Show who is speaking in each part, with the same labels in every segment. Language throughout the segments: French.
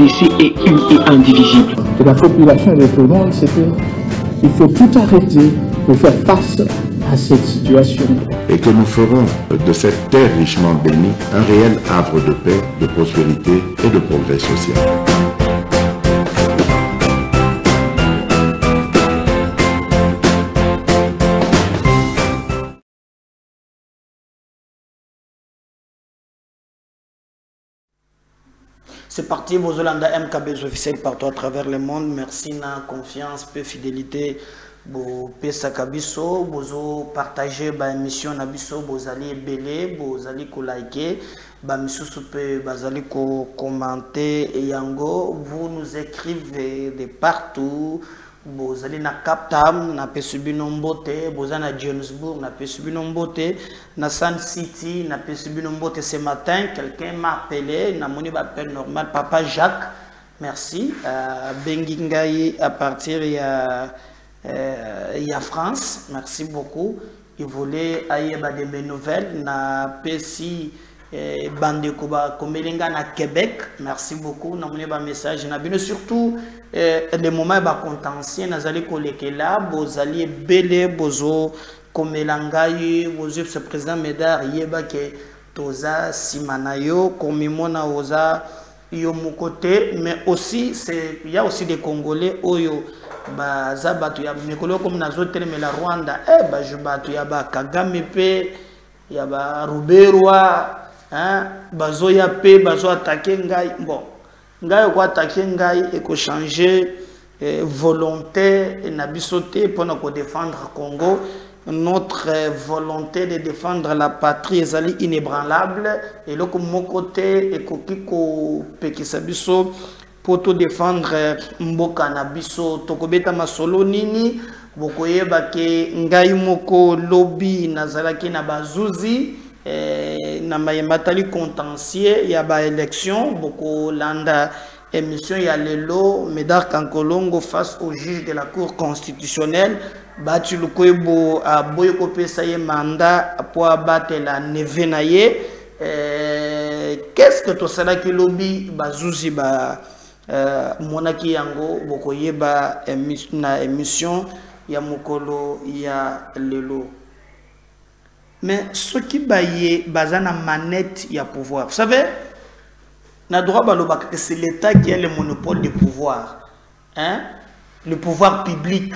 Speaker 1: RDC est une et indivisible.
Speaker 2: Et la population de tout le monde, c'est qu'il faut tout arrêter pour faire face à cette situation.
Speaker 3: Et que nous ferons de cette terre richement bénie un réel havre de paix, de prospérité et de progrès social.
Speaker 4: C'est parti, vos Hollanda MKB officiels partout à travers le monde. Merci, na confiance, peu fidélité. bopesaka biso bozopartage baémission na biso. Bozali ebele bozali kolike bamisusu mpe bazali kokommente yango vous nous écrivez de partout bozali na captam napesi bino mbote boza na johannesburg napesi bino mbote na sun city napesi bino ce matin quelqu'un m'a appelé namoni bappel normal papa jacques merci uh, bengi ngai à partir ya euh, il y a France, merci beaucoup. Il voulait aller de mes nouvelles. Na eh, bande kuba komelinga na Québec. Merci beaucoup. Na na surtout eh, contentieux nazali kolekela bozali belé bozo komelangai bozo ce président Médard yeba ke toza simana yo komimona oza yo mais aussi c'est il y a aussi des Congolais oyo baza bato ya mikolo komi nazotelemela rwanda e bazwi bato ya bakagame mpe ya bazoya mpe bazoatake ngai. Bon ngai ekoatake ngai ekochange eh, volonté na biso te mpona kodéfendre congo. Notre volonté de défendre la patrie ezali inébranlable. Eloko moko te ekoki kopekisa biso mpo todéfendre mboka na biso. Tokobeta masolo nini? Bokoyeba ke ngai moko lobi nazalaki na bazuzi. eh, na mayemba tali contentieux ya baélection bokolanda émission ya lelo médard kankolongo face au juge de la cour constitutionnelle bati lukoyebo aboyi kopesa ye manda mpo abatela neve na ye. Eh, qu'est ce que tosalaki lobi bazuzi ba Uh, monaki yango bokoyeba na émission ya mokolo ya lelo? Mais soki baye baza na manette ya pouvoir. Vous savez na droit balobaka que c'est l'état qui a le monopole du pouvoir hein? le pouvoir public.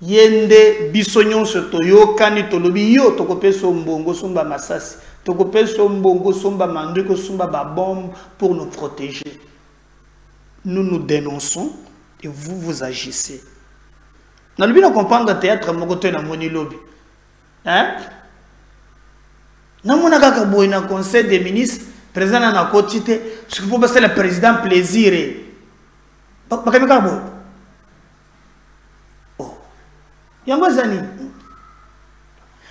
Speaker 4: Ye nde biso nyonso toyokani tolobi yo tokopesa mbongo somba masasi. Tokopesa mbongo somba manduki somba babombe pour nous protéger. Nous nous dénonçons et vous vous agissez. Dans le but de comprendre le théâtre, je suis dans mon lobby. Hein? Dans mon conseil des ministres, président na ce qu'il faut passer le président plaisir. Pas comme Oh. Yango zani.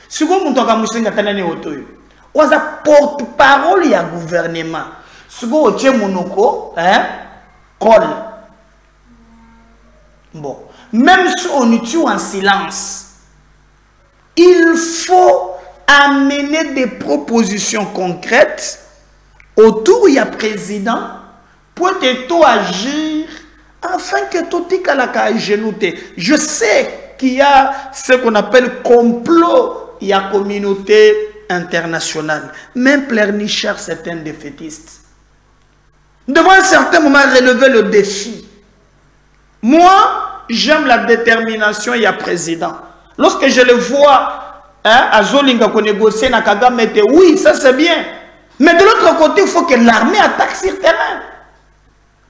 Speaker 4: Si vous montez à Moussinga Tanane Otoyo, vous porte-parole du gouvernement. Si vous avez monoko, hein? Col. Bon. Même si on tue en silence, il faut amener des propositions concrètes autour du président pour que tout agir afin que tout à genouté. Je sais qu'il y a ce qu'on appelle complot, il y a communauté internationale. Même Plernichard, c'est un défaitiste devant un certain moment relever le défi. Moi, j'aime la détermination et le président. Lorsque je le vois, hein, à Zolinga qu'on négocie na Kagame, oui, ça c'est bien. Mais de l'autre côté, il faut que l'armée attaque sur terrain.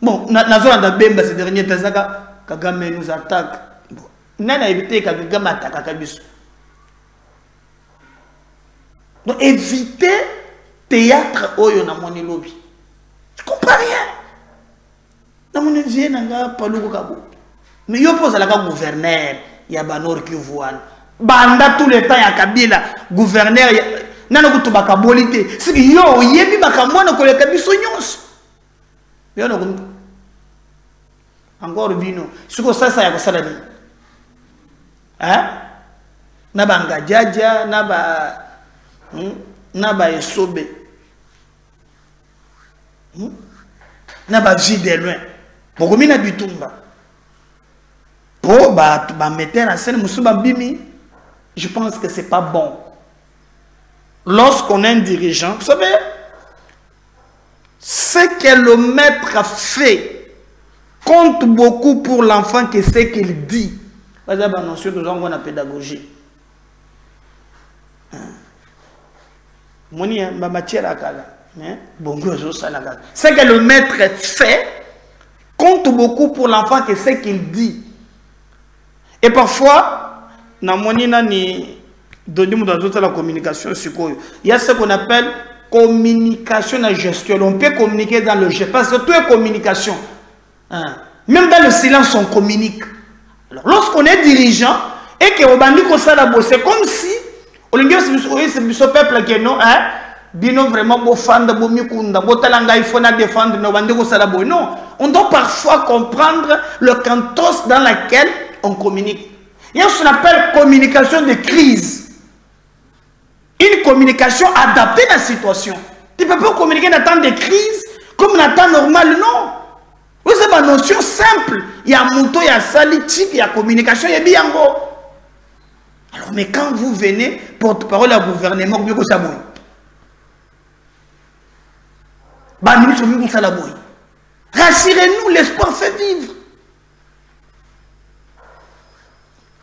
Speaker 4: Bon, Nazo a Bemba ces derniers temps, Kagame nous attaque. Bon, évité que Kagame attaque Kabiso. Donc éviter théâtre oyo na moni lobby. Je comprends rien. Mon vie, n'ai pas lu Mais je pose la gouverneur, il y a Banor Kivuan. banda tout le temps ya kabila gouverneur nano kutubaka boli te? Soki yo oyebi makambo wana koleka biso nyonso. Yo encore bino soki osalisa ya kosala nini? Na bangajaja na ba na baesobe hmm? na bavi hmm? deloin bokomi na bitumba. Mpo bato bametere na sene mosusu babimi je pense que c'est pas bon. Lorsqu'on est un dirigeant vous savez ce que le maître fait compte beaucoup pour l'enfant que ce qu'il dit. Baza banotion tozango na pédagogie. Moni bamatière ya kala bongo ezosala kaka ce que le maître fait compte beaucoup pour l'enfant que ce qu'il dit. Et parfois namoni nani? Dodi moto azosala communication sikoyo. Il y a ce qu'on appelle communication na gestuelle on peut communiquer dans le geste parce que tout est communication. Hein? même dans le silence on communique. Alors lorsqu'on est dirigeant et que obandi kosala bo c'est comme si olingi oyebisa biso peuple ke non hein? bino vraiment bofanda bomikunda botala ngai fo na défendre na obandi kosala boye non on doit parfois comprendre le cantos dans laquelle on communique il y a ce qu'on appelle communication de crise une communication adaptée à la situation. Tu ne peux pas communiquer dans temps de crise comme dans temps normal, non. Vous avez une notion simple. Il y a mouton, il y a salitique, il y a communication, il y a bien Alors, mais quand vous venez, porte-parole au gouvernement, vous avez ça Rassurez-nous, l'espoir fait vivre.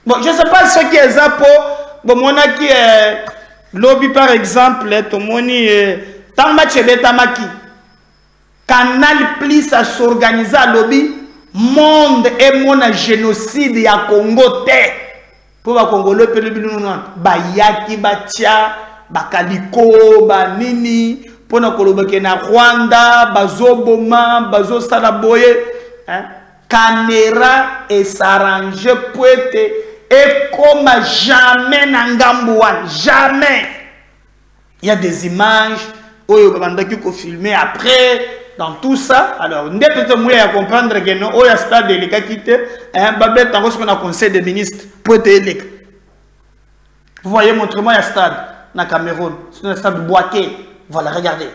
Speaker 4: Bon, je ne sais pas ce qui est ça pour. Mon qui est. lobi par exemple tomoni ntango match ebetamaki canal plus asorganize alobi monde emona génocide ya congo te mpo bakongolo epele bino bayaki batia bakaliko banini mpona kolobake na rwanda bazoboma bazosala boye kamera esarrange po ete ekoma jamais na ngambu wana jamais. Il y a des images oyo babandaki kofilme après dans tout ça. Alors nde peut-être moya ya comprendre ke no oyo stade elekaki te babeta yango soki na conseil des ministres po ete eleka. Vous voyez montrement ya stade na cameroun. C'est un stade boake voilà regardez.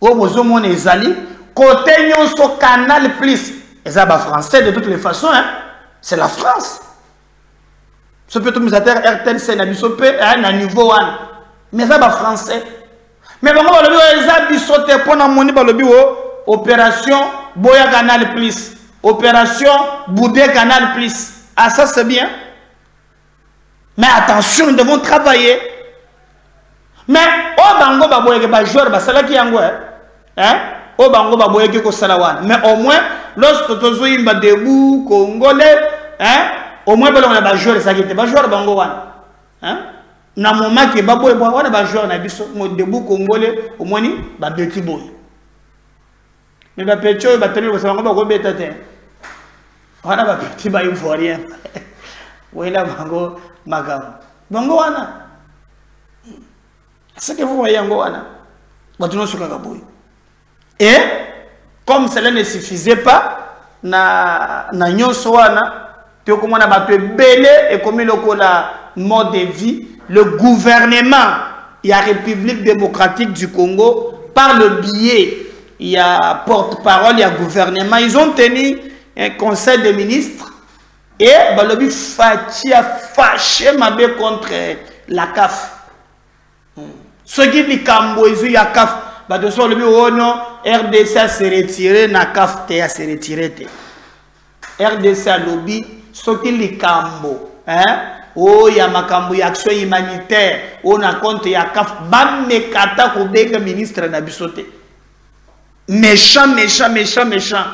Speaker 4: Oyo bozomona ezali côté nyonso canal plus. Eza bafrançais de toutes les façons hein? c'est la france so mpe tomisateur rtlc na biso mpe na niveau wana mais eza bafrançais mais bango balobi oyo eza biso te mpo na moni balobi o opération boya canal plus. Opération boude canal plus. Ah ça c'est bien. Mais attention nous devons travailler. Mais oyo bango baboyaki bajoueur basalaki yango hein? oyo bango baboyaki kosala wana mais au moins lorsque tozoyimba debout congolais hein? Au moins balongo na bajoueur ezalaki te bajoueur bango wana. Na moment ke baboye wana bajoueur na biso debout congolais omoni babeti boye mais bapeti oyo batelemi kosa bango bakobeta te wana bapeti baivoirien wela bango makambo bango wana. Que vous voyez yango wana bato nyonso kaka boye et comme cela ne suffisait pas na, na tokomona bato ebele ekomi lokola mode de vie le gouvernement ya république démocratique du congo par le biais ya porte-parole ya gouvernement ils ont tenu un conseil des ministres et balobi faci a fâché mabe contre la caf. Soki likambo ezwi ya caf. Bato so balobi ono rdc ase retire na caf te ase retire te rdc alobi soki likambo oyo ya makambo ya action humanitaire oyo na compte ya caf bamekata kobenga ministre na biso te. Méchant méchant méchant méchant.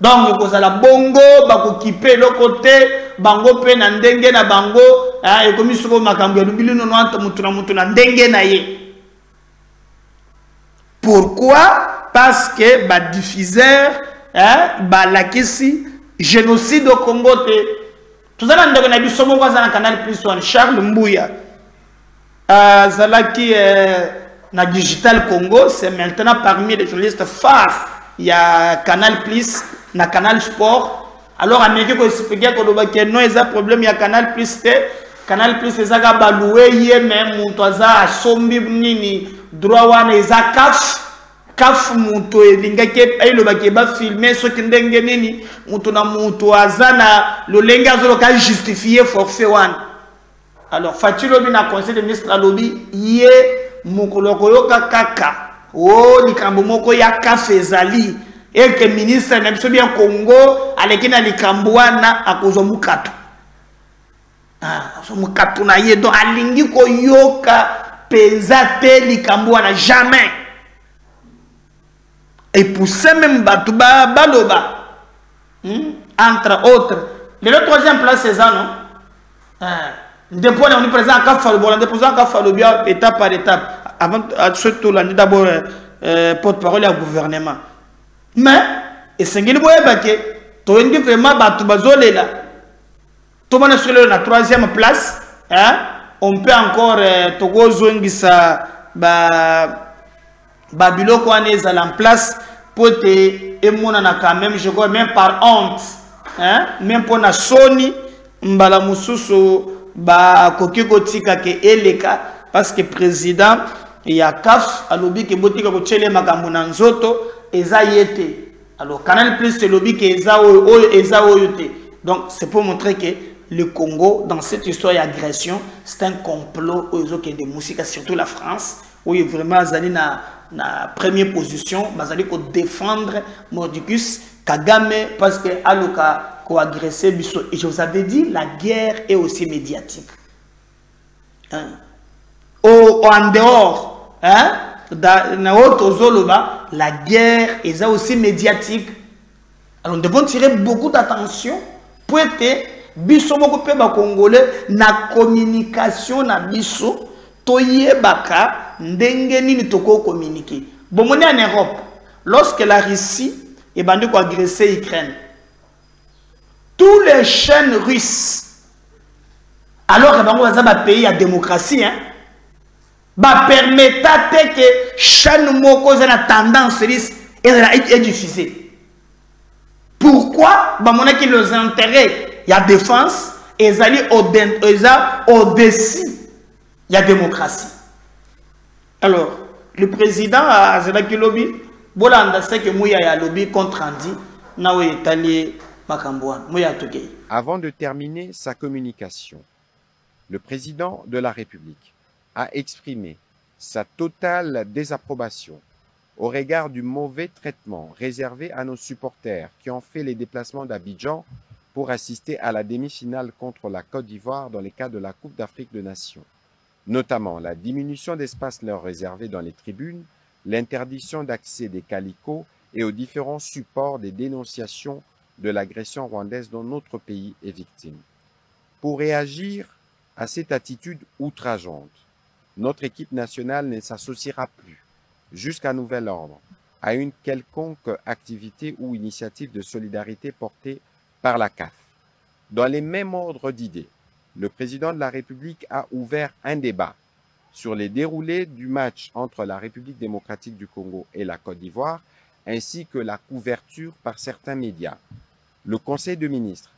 Speaker 4: Donc ekozala bongo bakokipe eloko te bango mpe na ndenge na bango ekomi soko makambo elobi lino no motu na motu na ndenge na ye. Pourquoi? Parce que badiffuseur balakisi génocide au congo te. Toza na ndeko na biso moko aza na canal plus one charles mbuya. Azalaki na digital congo c'est maintenant parmi les journalistes phares. Ya canal plus na canal sport. Alors ameki koexplike kolobaki no eza problème ya canal plus canal plus ezaka balue ye me moto aza asombi nini droit kafu moto elingaki elobaki bafilme soki ndenge nini moto na moto aza na lolenge azoloka justifie forfait alors faci lobi na conseil de ministre alobi ye mokolo koyoka kaka. O likambo moko ya kafu ezali. Eke ministre na biso bien congo aleki na likambo wana akozwa mokatu azwa mokatu na ye. Donc alingi koyoka mpenza te likambo wana jamais epousse même bato baloba. Hmm? entre autres. Lelo troisième place eza non? Nde mpo na oni président akafa lobola nde président akafa lobi étape par étape. Avant soki tolandi d'abord euh, porte parole ya gouvernement. Mais esengeli boyeba ke toyendi vraiment bato bazolela tomona soki lelo na troisième place hein? on peut encore euh, tokozongisa ba babiloko wana ezala en place mpo te emonana quand même je crois même par honte hein? même mpo na soni mbala mosusu bakoki kotika ke eleka parce que président ya caf alobi ke botika kotyele makambo na nzoto eza ye alors canal plus elobi ke eza oyo eza oyo te donc c'est pour montrer que le congo dans cette histoire d'agression c'est un complot oyo ezokende mosika surtout la france oyo vraiment azali na na première position bazali kodéfendre mordicus kagame parce que aluka koagresse biso et je vous avais dit la guerre est aussi médiatique hein? en dehors hein? na oyo tozoloba la guerre eza aussi médiatique alors nous devons tirer beaucoup d'attention po ete biso moko mpe bacongolais na communication na biso toyebaka ndenge nini tokokommunike bomoni en europe lorsque la russie ebandi koagresse ukraine tous les chaînes russes alors que bango baza bapays ya démocratie hein? bapermeta te ke chaîne moko tendance ris ezala ediffuse pourquoi bamonaki les intérêts ya défense ezali eza au-dessus ya démocratie. Alors le président azalaki lobi bolanda seke muya ya lobi contre andi na oyo etali makambo wana muya atokei
Speaker 5: avant de terminer sa communication le président de la république a exprimé sa totale désapprobation au regard du mauvais traitement réservé à nos supporters qui ont fait les déplacements d'Abidjan pour assister à la demi-finale contre la Côte d'Ivoire dans le cadre de la Coupe d'Afrique de Nations, notamment la diminution d'espace leur réservé dans les tribunes, l'interdiction d'accès des calicots et aux différents supports des dénonciations de l'agression rwandaise dont notre pays est victime. Pour réagir à cette attitude outrageante, notre équipe nationale ne s'associera plus, jusqu'à nouvel ordre, à une quelconque activité ou initiative de solidarité portée par la CAF. Dans les mêmes ordres d'idées, le président de la République a ouvert un débat sur les déroulés du match entre la République démocratique du Congo et la Côte d'Ivoire, ainsi que la couverture par certains médias. Le Conseil de ministres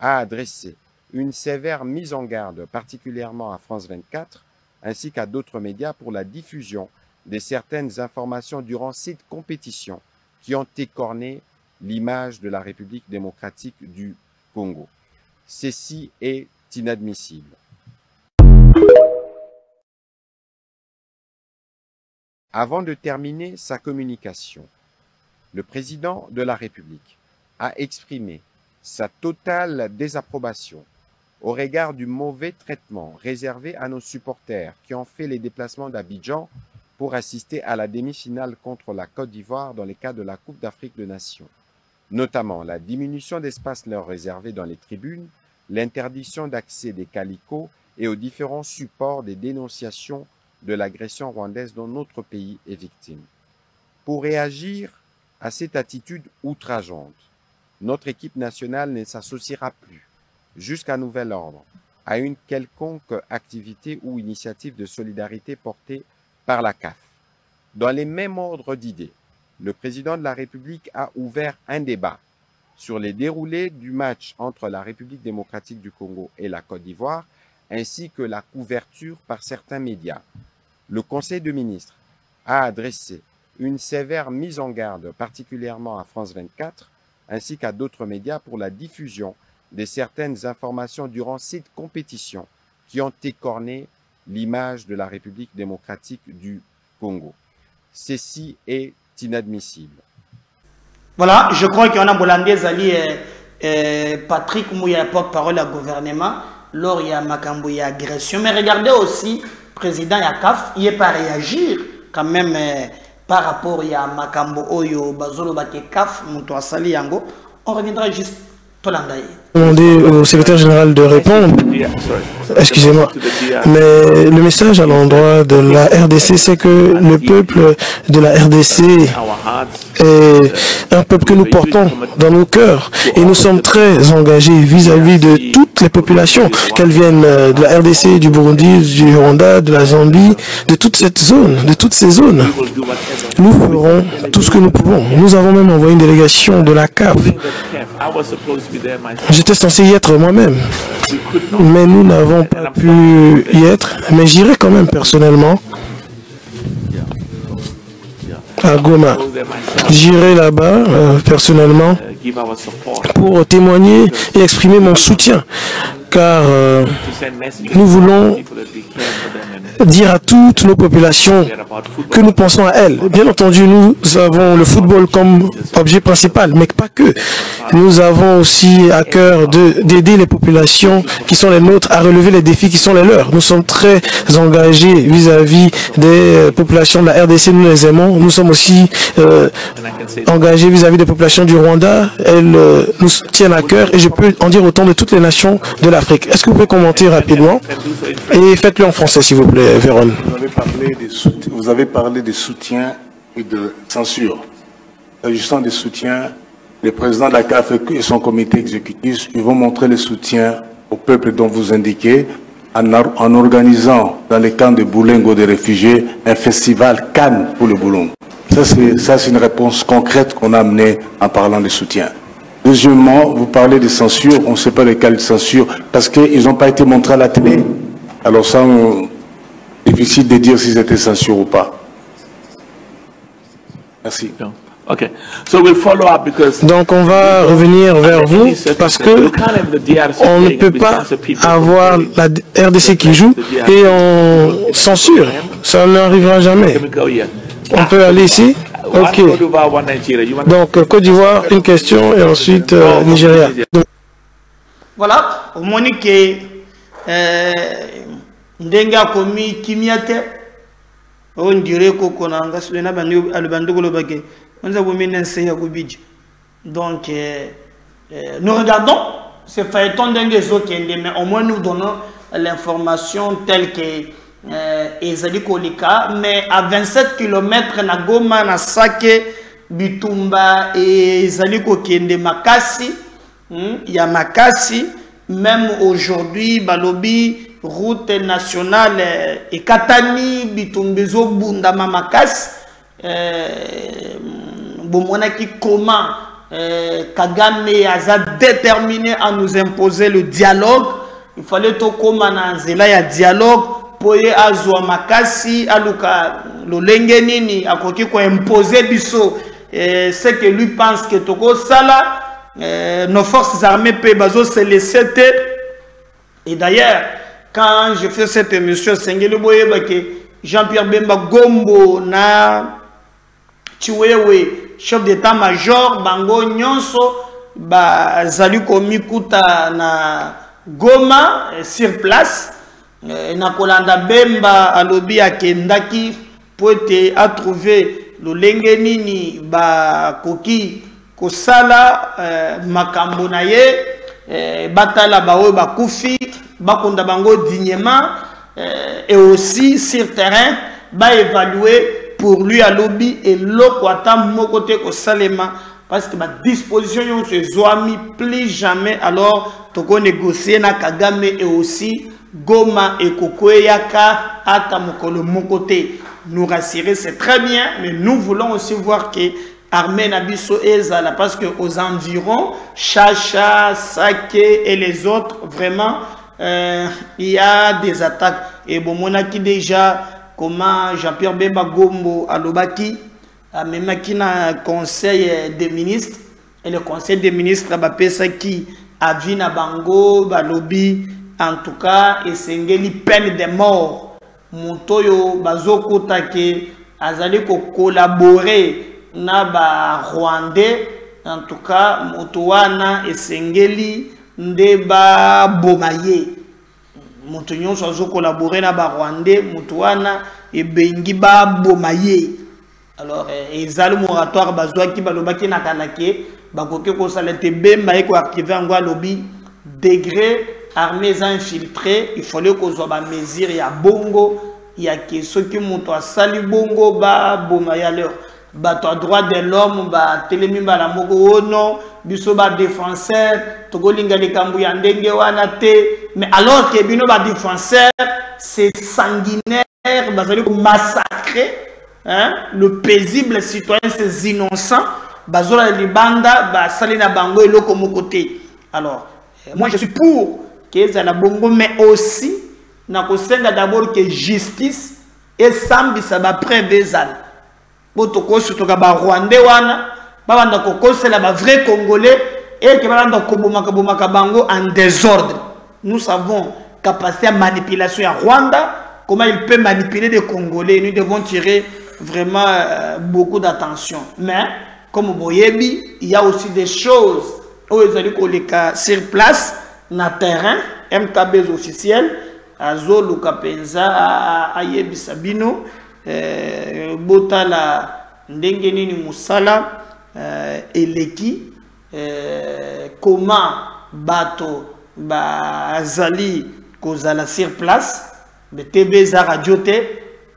Speaker 5: a adressé une sévère mise en garde, particulièrement à France 24, ainsi qu'à d'autres médias pour la diffusion de certaines informations durant cette compétition qui ont écorné l'image de la République démocratique du Congo. Ceci est inadmissible. Avant de terminer sa communication, le président de la République a exprimé sa totale désapprobation au regard du mauvais traitement réservé à nos supporters qui ont fait les déplacements d'Abidjan pour assister à la demi-finale contre la Côte d'Ivoire dans le cadre de la Coupe d'Afrique de Nations, notamment la diminution d'espace leur réservé dans les tribunes, l'interdiction d'accès des calicots et aux différents supports des dénonciations de l'agression rwandaise dont notre pays est victime. Pour réagir à cette attitude outrageante, notre équipe nationale ne s'associera plus, jusqu'à nouvel ordre, à une quelconque activité ou initiative de solidarité portée par la CAF. Dans les mêmes ordres d'idées, le président de la République a ouvert un débat sur les déroulés du match entre la République démocratique du Congo et la Côte d'Ivoire, ainsi que la couverture par certains médias. Le Conseil de ministres a adressé une sévère mise en garde, particulièrement à France 24, ainsi qu'à d'autres médias pour la diffusion de certaines informations durant cette compétition qui ont écorné l'image de la République démocratique du Congo. Ceci est inadmissible.
Speaker 4: Voilà, je crois qu'il y en a Bolandé Zali Patrick Mouya, porte-parole du gouvernement, lors il y a Makambo, y a agression. Mais regardez aussi, président Yakaf, il n'est pas réagir quand même eh, par rapport à Makambo Oyo, Bazolo Bakekaf, Moutoua Sali Yango. On reviendra juste
Speaker 6: demander au secrétaire général de répondre. Excusez-moi. Mais le message à l'endroit de la RDC, c'est que le peuple de la RDC est un peuple que nous portons dans nos cœurs. Et nous sommes très engagés vis-à-vis de toutes les populations, qu'elles viennent de la RDC, du Burundi, du Rwanda, de la Zambie, de toute cette zone, de toutes ces zones. Nous ferons tout ce que nous pouvons. Nous avons même envoyé une délégation de la CAF J'étais censé y être moi-même, mais nous n'avons pas pu y être. Mais j'irai quand même personnellement à Goma. J'irai là-bas euh, personnellement pour témoigner et exprimer mon soutien, car euh, nous voulons dire à toutes nos populations que nous pensons à elles. Bien entendu, nous avons le football comme objet principal, mais pas que. Nous avons aussi à cœur d'aider les populations qui sont les nôtres à relever les défis qui sont les leurs. Nous sommes très engagés vis-à-vis des populations de la RDC, nous les aimons. Nous sommes aussi euh, engagés vis-à-vis des populations du Rwanda. Elles euh, nous tiennent à cœur et je peux en dire autant de toutes les nations de l'Afrique. Est-ce que vous pouvez commenter rapidement Et faites-le en français, s'il vous plaît.
Speaker 7: De vous avez parlé de soutien et de censure. S'agissant des soutiens, le président de la CAF et son comité exécutif vont montrer le soutien au peuple dont vous indiquez en, organisant dans les camps de Boulengo des réfugiés un festival Cannes pour le Boulon. Ça, c'est une réponse concrète qu'on a amenée en parlant de soutien. Deuxièmement, vous parlez de censure, on ne sait pas lesquels de censure, parce qu'ils n'ont pas été montrés à la télé. Alors ça, on, difficile de dire si c'était censure ou pas. Merci.
Speaker 6: Donc on va revenir vers vous parce que on ne peut pas avoir la RDC qui joue et on censure. Ça n'arrivera jamais. On peut aller ici Ok. Donc Côte d'Ivoire, une question et ensuite euh, Nigeria.
Speaker 4: Voilà, Monique, euh, ndenge akomi kimia te oyo ndire koko na nga solo na alobandoko olobake onza bomene nse ya kobidja donc euh, euh, nous regardons ce feuilleton ndenge ezokende mais au moins nous donnons l'information telle que euh, ezali koleka mais à 27 km na goma na sake bitumba ezali kokende makasi. Hmm, ya makasi. Même aujourd'hui balobi route nationale ekatani bitumba ezobundama makasi eh, bomonaki comment kagame aza déterminé à nous imposer le dialogue. Il fallait tokóma na nzela ya dialogue mpo ye azwa makasi aluka lolenge nini akoki koimpose biso eh, ce que lui pense que tokosala. Eh, nos forces armées mpe bazoselaisse te. Et d'ailleurs quand je fais cette émission sengeli boyeba ke jean-pierre bemba gombo na chiwewe chef d'état major bango nyonso bazali komikuta na goma sur place na kolanda bemba alobi akendaki mpo ete atrouve lolenge nini bakoki kosala eh, makambo na ye. Eh, batala baoyo bakufi bakonda bango dignement. Euh, et aussi sur terrain baévaluer pour lui alobi eloko ata moko te kosalema. Parce que badisposition nyonso ezwami plus jamais. Alors tokonégocier na kagame et aussi goma ekokweyaka ata mokolo moko te nous rassurer c'est très bien mais nous voulons aussi voir que armée na biso ezala parce que aux environs chacha sake et les autres vraiment euh, il y a des attaques. Et bomonaki déjà comment Jean-Pierre Bemba Gombo alobaki amemaki na conseil des ministres. Et le conseil des ministres avis na bango balobi en tout cas esengeli peine de mort. Moto oyo bazokota ke azali kokolabore na barwandais en tout cas moto esengeli nde baboma ye moto nyonso azokolabore na barwandais moto wana ebengi baboma ye alors ezali moratoire bazwaki balobaki na kala ke bakoki kosala ete bemba ye koactive yango alobi degré armée eza infiltré il fallait kozwa bamesure ya bongo ya ke soki moto asali bongo baboma ye alors bato ya droit de l'homme batelemi mbala moko o non biso badéfenseur tokolinga likambo ya ndenge wana te mais alors ke bino badéfenseur c'est sanguinaire bazali komassacre hein? le paisible citoyen ces innocents bazola libanda basali na bango eloko moko te alors moi je suis pour ke ezala bongo mais aussi na kosenga d'abord ke justice esambisa bapreve ezala. Po tokosutoka barwandais wana babanda kokosela bavrai congolais eke babanda kobomaka bomaka bango en désordre. Nous savons capacité ya manipulation ya rwanda comment il peut manipuler des congolais. Nous devons tirer vraiment euh, beaucoup d'attention. Mais comme boyebi il y a aussi des choses oyo ezali koleka sur place na terrain mkbs officiel azoluka mpenza ayebisa bino eh, botala ndenge nini eh, eleki eh, koma bato bazali kozala sur place betebe eza radio te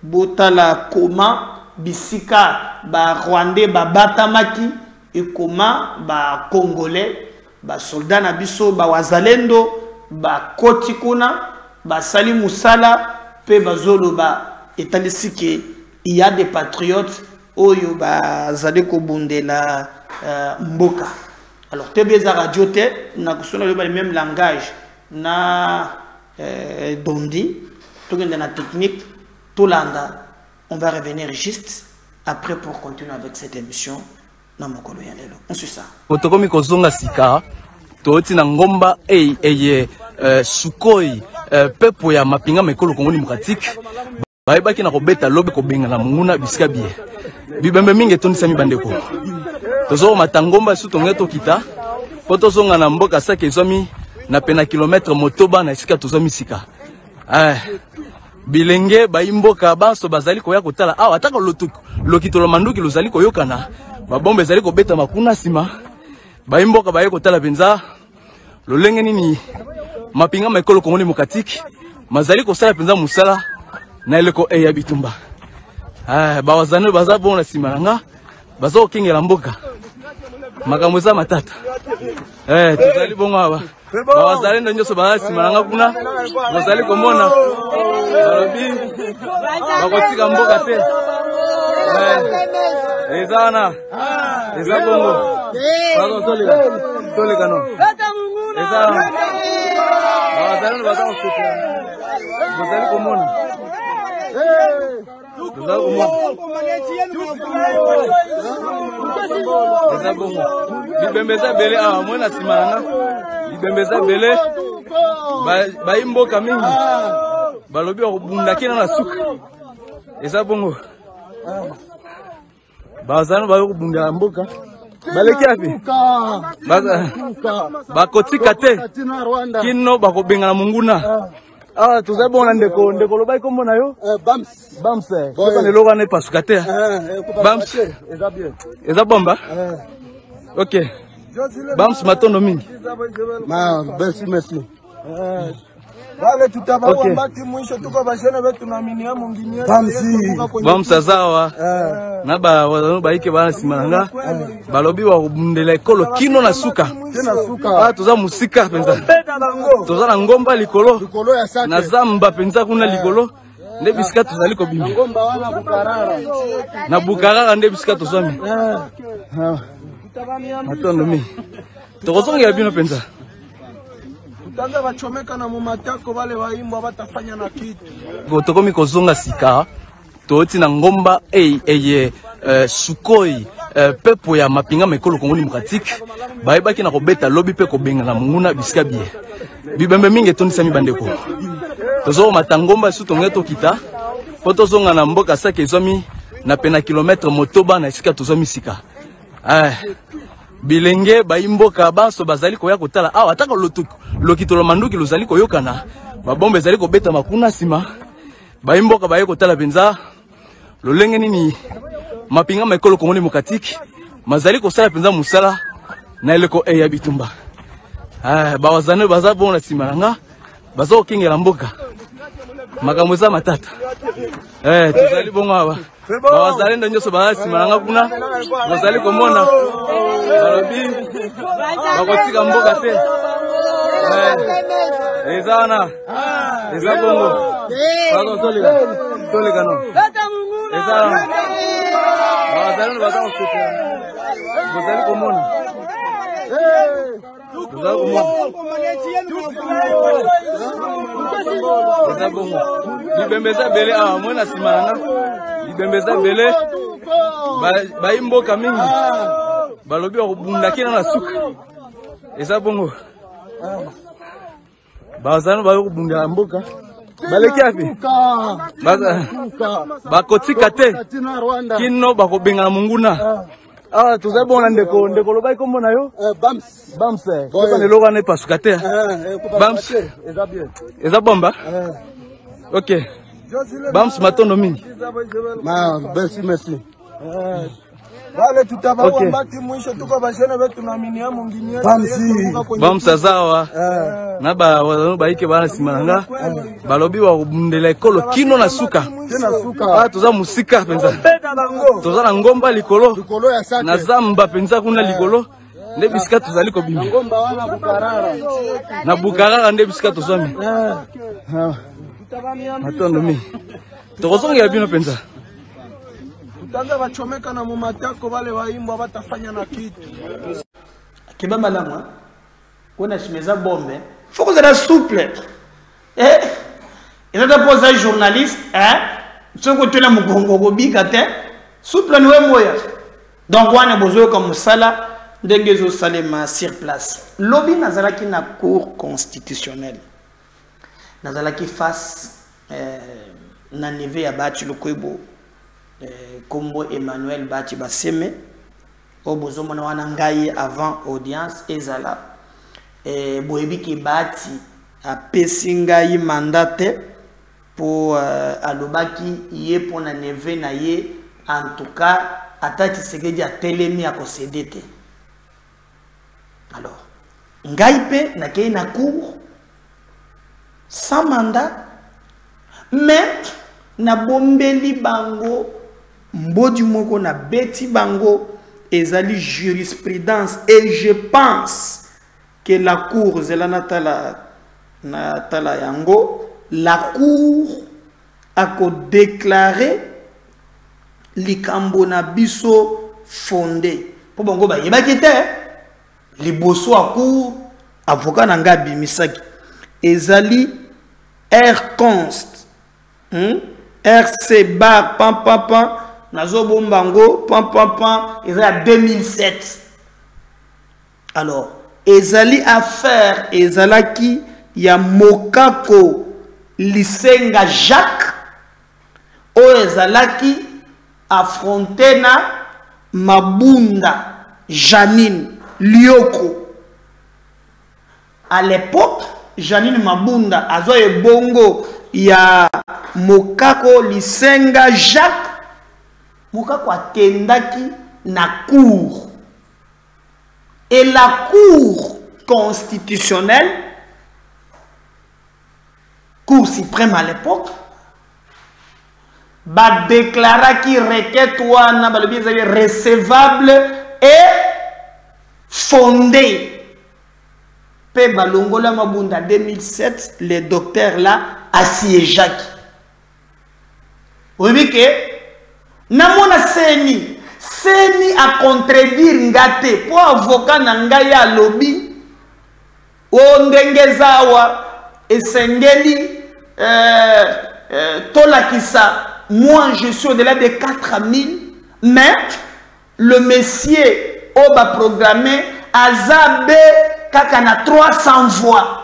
Speaker 4: botala koma bisika barwandais babatamaki ekoma bacongolais basoldat na biso bawazalendo bakoti kuna basali mosala mpe bazoloba etalisi ke il y a des patriotes oyo bazali kobundela uh, mboka. Alors tebe eza radio te nakosona loba le même langage na euh, dondi tokende na technique tolanda. On va revenir juste après pour continuer avec cette émission na mokolo ya lelo. Ça.
Speaker 8: Tokomi kozonga sika tooti na ngomba eye eye uh, sukoi uh, pepo ya mapinga mekolo kongo démocratique. Bayebaki na kobeta lobe kobengana monguna bisika bie. Bibembe mingi etondisami bandeko. Tozomata ngomba esu tonge tokita mpo tozonga na mboka saki ezwami na pena kilometre motoba na esika tozwami sika. Eh, bilenge bayi mboka banso bazali koya kotala. Awa ataka lokitolo manduki lozali koyokana babombe ezali kobetama kuna nsima. Bayi mboka baye kotala mpenza. Lolenge nini? Mapinga maekolo kongo démocratique mazali kosala mpenza mosala na eleko e ya bitumba. Ah, bawazani baza bongo na nsima na nga baza kokengela mboka. Makambo eza matata. Eh, tozali bongo awa. Bawazalendo nyonso baza nsima na nga kuna. Bozali komona. Balobi bakotika mboka te eza wana. Eza bongo. Toleka no eza bawazalendo baza kosopela. Bozali komona. Eza komona. Eza bongo. Libembe eza ebele. Awa mwe na nsima na nga. Libembe eza ebele. Bayi mboka mingi. Balobi bakobundaki na na suka. Eza bongo bazana bayo kobundela mboka. Baleki api? bakotika te. Kino bakobengana monguna. Awa tozali bongo na ndeko ndeko lobaki kombo na yo? bams. Kosana eloko wana epasuka te bams. eza bomba? Ok. Bams matondo mingi.
Speaker 9: Merci merci
Speaker 10: vale tutavawambati mwisho tuko vashene vetu na minia mungini
Speaker 8: bams aza awa na bawazano bayike bana nsima na nga. Balobi bakobundela ekolo kino na suka. awa toza mosika mpenza. Toza na ngomba likolo. Na zamba mpenza kuna likolo. Nde bisika tozali kobima. Na bukarara. Nde bisika tozwami matondo mingi tokozongela bino mpenza
Speaker 10: tanga bachomeka na mumatako bale baimbwa batafanya na kitu
Speaker 8: tokomi kozonga sika toti na ngomba eye eye uh, sukoi uh, pepo ya mapinga mekolo kongo démocratique bayebaki na kobeta lobi mpe kobengana monguna bisika bie. Bibembe mingi etondisami bandeko. Tozomata ngomba su tonge tokita mpo tozonga na mboka saki ezwami na pena kilometre motoba na esika tozwami sika. Eh, bilenge bayi mboka banso bazali koya kotala. Awa ataka lokitolo manduki lozali koyokana. Babombe ezali kobeta makuna nsima bayi mboka baye kotala mpenza lolenge nini? Mapinga maekolo kongo démocratique mazali kosala mpenza mosala na eleko e ya bitumba. Ah, bawazane baza bongo na nsima na nga. Baza kokengela mboka. Makambo eza matata tozali bongo awa. Bawazalendo nyonso baza nsima na nga kuna. Bazali komona. Balobi bakotika mboka te. Eh, eza wana. Eza bongo. Toleka. No eza bawazalendo baza kosoka bozali komona. Bozali komona eza bongo. Libembe eza ebele awa mwe na nsima na nga. Libembe eza ebele. Bayi mboka mingi. Balobi bakobundaki na na suka. Eza bongo. Bazali bayo kobundela mboka. Baleki api? Bakotika te. Kino bakobengana monguna awa tozali bongo na ndeko. Ndeko lobai kombo na yo? Bams. Koka eloko wana epasuka te bams. eza bomba? Ok. Bams matondo mingi.
Speaker 9: Merci merci
Speaker 10: Wale tutawawambati okay. Mwisho tuko bashene betu na amini ya
Speaker 8: mungini yetu Bamsi. Bamsa zawa. Eh. eh. Na ba wazanu baike bana simananga eh. Balobi wa mndela ekolo kino na suka. Kino suka. Ah toza musika penza Toza na ngomba likolo. Likolo ya sake. Na zamba penza kuna eh. likolo. Nde bisika tozali kobima. Na bukarara. Nde bisika tozwami eh. matondo mingi tokozongela bino mpenza.
Speaker 10: Tutaanza bachomeka na mumatako wale waimbwa batafanya na kitu.
Speaker 4: Malamu kuna simeza bombe. Souple. Eh? Eza ta mpo oza journaliste eh? Otwela mokongo okobika te souple niwe moya donc wana bozoyoka mosala ndenge ezosalema sur place. Lobi nazalaki na cour constitutionnelle. Nazalaki face eh, na neve ya bati lokoyebo nkombo eh, emmanuel bati baseme. Oyo bozomona wana ngai avant audience ezala eh, boyebi ke bati apesi ngai manda te mpo uh, alobaki ye mpo na neve na ye. En tout cas ata tshisekedi atelemi akosede te. Alors ngai mpe nakei na cour sans mandat mais nabombeli bango mbodi moko nabeti bango ezali jurisprudence. Et je pense que la cour zela natala natala yango la cour likambo na biso fonde mpo bango bayebaki te liboso ya cour avocat na ngai ezali air const hmm? rc bar pampampan nazobomba ngo pampampan eza ya 2007 alors ezali affaire ezalaki ya mokako lisenga jacques oyo ezalaki affronte na mabunda janine lioko à l'époque janine mabunda azwa ebongo ya mokako lisenga jacques mokako akendaki na cour. Et la cour constitutionnelle cour suprême à l'époque badéclaraki requête wana balobi ezali recevable et fondé mpe balongola mabunda 2007 le docteur la asiégeaki oyebi ke namona seni. Seni acontredire nga te mpo avoka na ngai alobi o ndenge eza awa esengeli eh, eh, tolakisa moi je suis au-delà de 4000 mais le messier oyo baprogramme aza be kaka na 300 voix.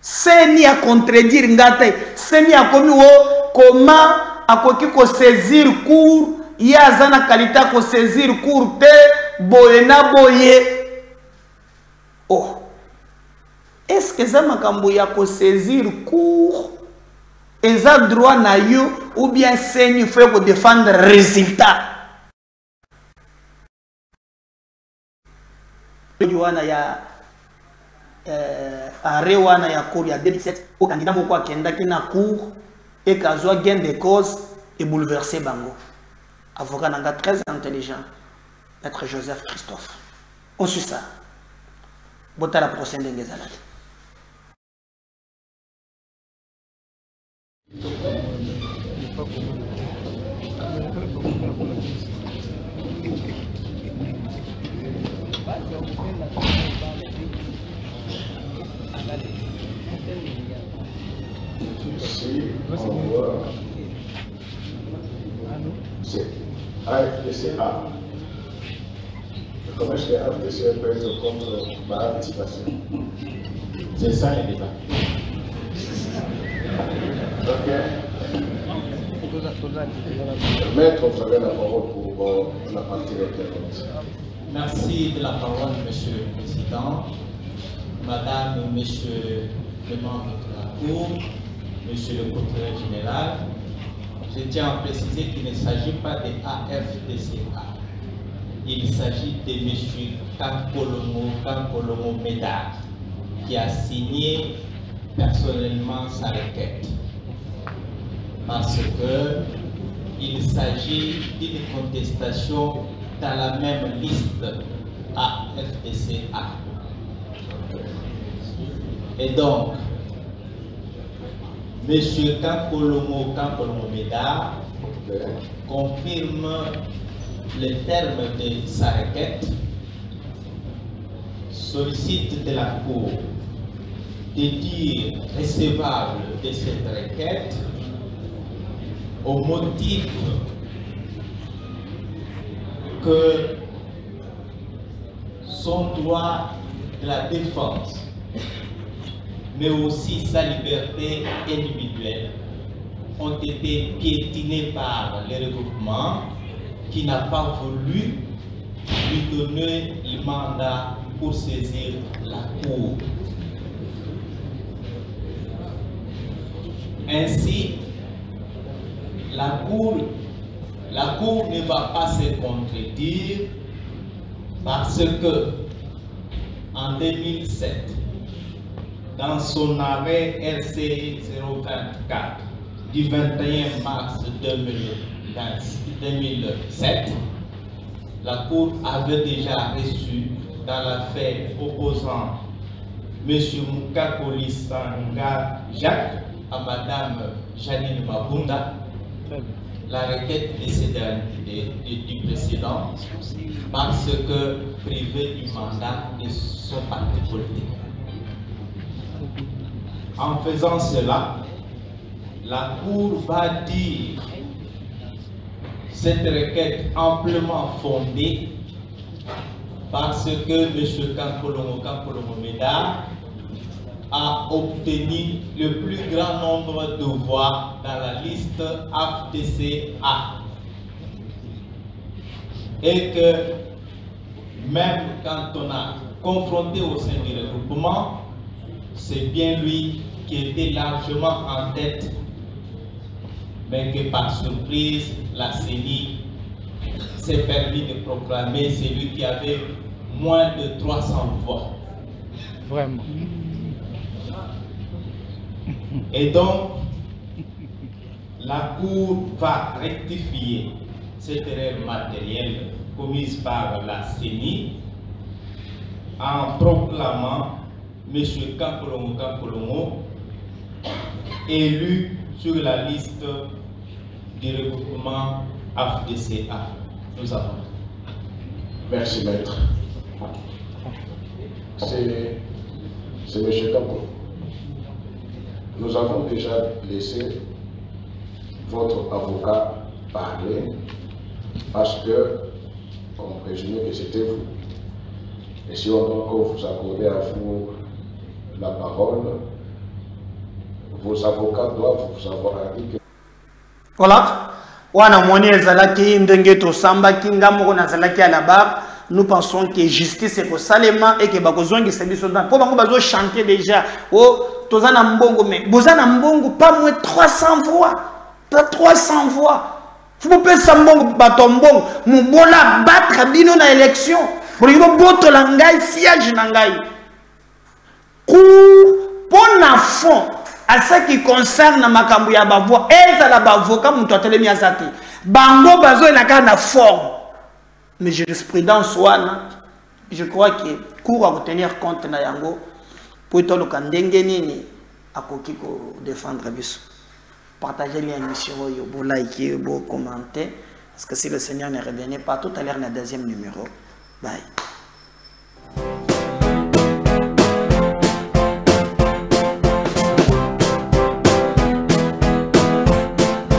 Speaker 4: Seni ya contredire nga te seni akomi o koma akoki kosaisir cour ye aza na kalite ya kosaisir cour te boye na boye. Oh. est ce que eza makambo ya kosaisir cour? Eza droit na yo ou bien seni fo kodefendre résultat? Wana ya euh, arrêt wana ya cour ya 2017 o candidat moko akendaki na cour ekazwa gain de cause ebouleverse bango. Avocat nanga très intelligent maître joseph christophe. Osu ça. Botala procès ndenge ezalaki
Speaker 11: c'est AFTCA. Comment est-ce que AFTCA pèse contre ma participation? C'est ça le débat. Ok. Maître, vous avez la parole pour euh, la partie requérante.
Speaker 12: Merci de la parole, Monsieur le Président, Madame, Monsieur le membre de la Cour, Monsieur le Procureur Général. Je tiens à préciser qu'il ne s'agit pas de AFDCA. Il s'agit de M. Kankolomo, Kankolomo Médard, qui a signé personnellement sa requête. Parce que il s'agit d'une contestation dans la même liste AFDCA. Et donc, M. Kankolomo Kankolomo Médard confirme les termes de sa requête, sollicite de la Cour de dire recevable de cette requête au motif que son droit de la défense, mais aussi sa liberté individuelle, ont été piétinés par le regroupement qui n'a pas voulu lui donner le mandat pour saisir la Cour. Ainsi, la Cour, la cour ne va pas se contredire parce que en 2007, dans son arrêt RCI 024 du 21 mars 2007, la Cour avait déjà reçu dans l'affaire opposant M. Moukakoli Sanga Jacques à Mme Janine Mabunda la requête du précédent parce que privé du mandat de son parti politique. En faisant cela, la Cour va dire cette requête amplement fondée parce que M. Kankolomo Kankolomo Médard a obtenu le plus grand nombre de voix dans la liste AFTCA. Et que même quand on a confronté au sein du regroupement, c'est bien lui qui était largement en tête, mais que par surprise, la CENI s'est permis de proclamer celui qui avait moins de 300 voix.
Speaker 6: Vraiment.
Speaker 12: Et donc, la Cour va rectifier cette erreur matérielle commise par la CENI en proclamant M. Kampolongo Kampolongo élu sur la liste du regroupement AFDCA. Nous avons.
Speaker 11: Merci, maître. C'est M. Kampo. Nous avons déjà laissé votre avocat parler parce que on présumait que c'était vous. Et si on encore vous accorder à vous la parole, vos avocats doivent vous avoir dit que
Speaker 4: voilà. Wana moni ezalaki ndenge à la barre. Nous pensons que justice ekosalema et que bakozongisa biso dans mpo bango bazochanter déjà. O toza na mbongo mais boza na mbongo pas moins 300 voix. Pas 300 voix. Fo bopesa mbongo bato ya mbongo. Mobola battre bino na élection. Bolingi bobotola ngai siage na ngai mpo na fond à ce qui concerne makambo ya bavoi ezala bavoka moto atelemi aza te. Bango bazoyena kaka na forme. Mais jurisprudence wana je crois que cour akotenir compte na yango po toluka ndenge nini akoki kodéfendre biso. Partagez bien émission oyo bolike bocommenter parce que si le seigneur ne revenait pas tout à l'heure na deuxième numéro bye